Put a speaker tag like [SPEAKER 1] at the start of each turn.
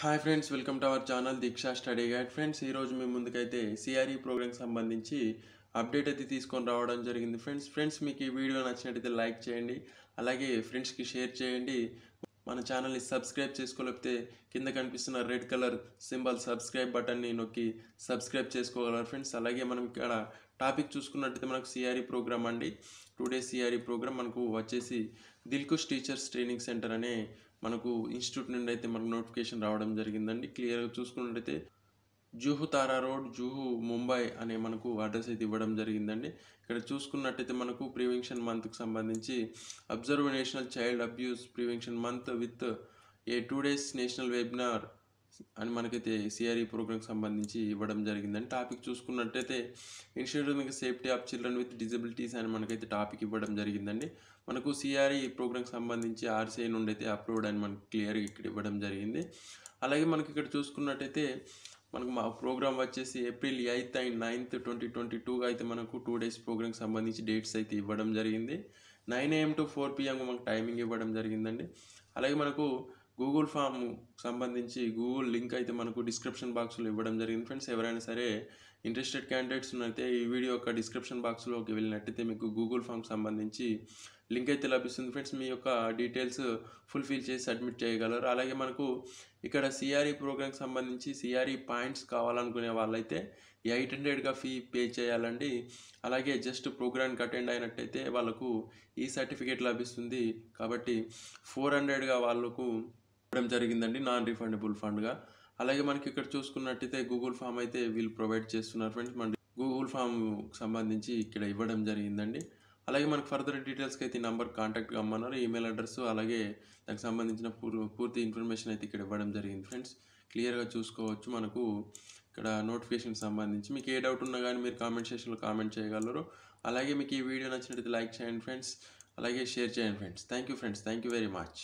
[SPEAKER 1] Hi friends welcome to our channel Deeksha study guide friends ఈరోజు మేము ముందుకైతే CRE ప్రోగ్రామ్కి సంబంధించి అప్డేట్ అయితే తీసుకొని రావడం జరిగింది. ఫ్రెండ్స్ ఫ్రెండ్స్ మీకు ఈ వీడియో నచ్చినట్టయితే లైక్ చేయండి. అలాగే ఫ్రెండ్స్కి షేర్ చేయండి. మన ఛానల్ని సబ్స్క్రైబ్ చేసుకోలేకపోతే కింద కనిపిస్తున్న రెడ్ కలర్ సింబల్ సబ్స్క్రైబ్ బటన్ని నొక్కి సబ్స్క్రైబ్ చేసుకోగలరు ఫ్రెండ్స్ అలాగే మనం ఇక్కడ టాపిక్ చూసుకున్నట్టయితే మనకు సిఆర్ఈ ప్రోగ్రామ్ అండి. టూ డేస్ సిఆర్ఈ ప్రోగ్రామ్ మనకు వచ్చేసి దిల్కుష్ టీచర్స్ ట్రైనింగ్ సెంటర్ అనే మనకు ఇన్స్టిట్యూట్ నుండి అయితే మనకు నోటిఫికేషన్ రావడం జరిగిందండి. క్లియర్గా చూసుకున్నట్టయితే జూహు తారా రోడ్ జూహు ముంబై అనే మనకు అడ్రస్ అయితే ఇవ్వడం జరిగిందండి. ఇక్కడ చూసుకున్నట్టయితే మనకు ప్రివెన్షన్ మంత్కి సంబంధించి observe national child abuse prevention month with a two days national webinar అని మనకైతే సిఆర్ఈ ప్రోగ్రామ్కి సంబంధించి ఇవ్వడం జరిగిందని టాపిక్ చూసుకున్నట్టయితే institute safety of children with disabilities అని మనకైతే టాపిక్ ఇవ్వడం జరిగిందండి. మనకు సిఆర్ఈ ప్రోగ్రామ్కి సంబంధించి ఆర్సీఐ నుండి అయితే అప్రూవ్డ్ అని మనకు క్లియర్గా ఇక్కడ ఇవ్వడం జరిగింది. అలాగే మనకి ఇక్కడ చూసుకున్నట్టయితే మనకు మా ప్రోగ్రామ్ వచ్చేసి April eighth and ninth twenty twenty టూగా అయితే మనకు టూ డేస్ ప్రోగ్రామ్కి సంబంధించి డేట్స్ అయితే ఇవ్వడం జరిగింది. Nine AM to four PM మనకు టైమింగ్ ఇవ్వడం జరిగిందండి. అలాగే మనకు గూగుల్ ఫామ్ సంబంధించి గూగుల్ లింక్ అయితే మనకు డిస్క్రిప్షన్ బాక్స్లో ఇవ్వడం జరిగింది. ఫ్రెండ్స్ ఎవరైనా సరే ఇంట్రెస్టెడ్ క్యాండిడేట్స్ అయితే ఈ వీడియో యొక్క డిస్క్రిప్షన్ బాక్స్లోకి వెళ్ళినట్టయితే మీకు గూగుల్ ఫామ్ సంబంధించి లింక్ అయితే లభిస్తుంది. ఫ్రెండ్స్ మీ యొక్క డీటెయిల్స్ ఫుల్ఫిల్ చేసి సబ్మిట్ చేయగలరు. అలాగే మనకు ఇక్కడ సిఆర్ఈ ప్రోగ్రామ్కి సంబంధించి సిఆర్ఈ పాయింట్స్ కావాలనుకునే వాళ్ళైతే ఎయిట్ హండ్రెడ్గా ఫీ పే చేయాలండి. అలాగే జస్ట్ ప్రోగ్రామ్కి అటెండ్ అయినట్టయితే వాళ్ళకు ఈ సర్టిఫికేట్ లభిస్తుంది. కాబట్టి ఫోర్ హండ్రెడ్గా వాళ్ళకు ఇవ్వడం జరిగిందండి నాన్ రిఫండబుల్ ఫండ్గా అలాగే మనకి ఇక్కడ చూసుకున్నట్టయితే గూగుల్ ఫామ్ అయితే వీళ్ళు ప్రొవైడ్ చేస్తున్నారు ఫ్రెండ్స్ మన గూగుల్ ఫామ్ సంబంధించి ఇక్కడ ఇవ్వడం జరిగిందండి. అలాగే మనకు ఫర్దర్ డీటెయిల్స్కి అయితే ఈ నెంబర్ కాంటాక్ట్ కమ్మన్నారు ఈమెయిల్ అడ్రస్ అలాగే దానికి సంబంధించిన పూర్ పూర్తి ఇన్ఫర్మేషన్ అయితే ఇక్కడ ఇవ్వడం జరిగింది ఫ్రెండ్స్ క్లియర్గా చూసుకోవచ్చు మనకు. ఇక్కడ నోటిఫికేషన్ సంబంధించి మీకు ఏ డౌట్ ఉన్నా కానీ మీరు కామెంట్ సెషన్లో కామెంట్ చేయగలరు. అలాగే మీకు ఈ వీడియో నచ్చినట్లయితే లైక్ చేయండి ఫ్రెండ్స్ అలాగే షేర్ చేయండి friends thank you friends thank you very much